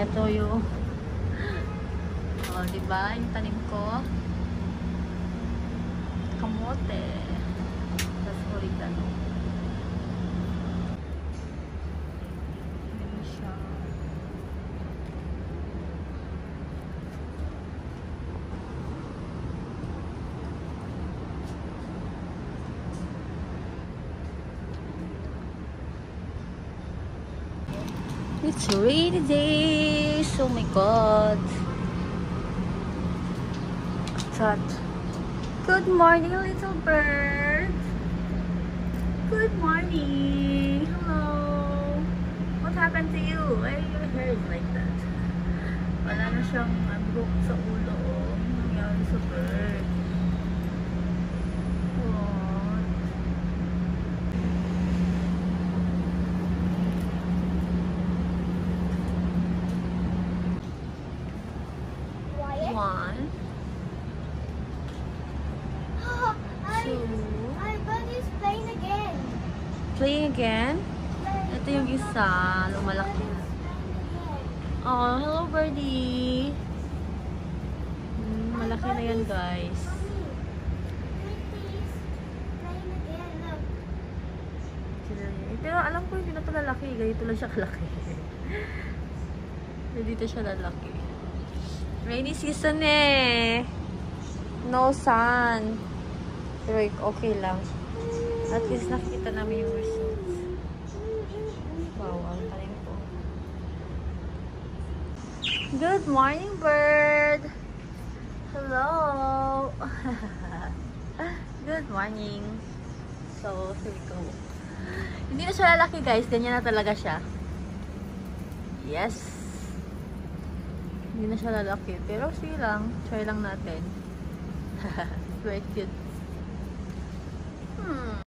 Ito yung Oh, di ba? Yung tanim ko. Kamote. Tapos oregano. It's rainy day. Oh my god. Chat. Good morning, little bird. Good morning. Hello. What happened to you? Why your hair is like that? Wala na siyang abrook sa ulo. Nangyari sa bird? Again. Ito yung isa, lumalaki na. Oh, hello birdie. Hmm, malaki na yan guys. Pero alam ko hindi na ito lalaki. Ganito lang siya kalaki. Dito siya lalaki. Rainy season eh. No sun. Pero okay lang. At least nakita namin yung results. Good morning, bird! Hello! Good morning! So, here we go. Hindi na siya lalaki guys. Ganyan na talaga siya. Yes! Hindi na siya lalaki. Pero sige lang. Try lang natin. Very cute. Hmm.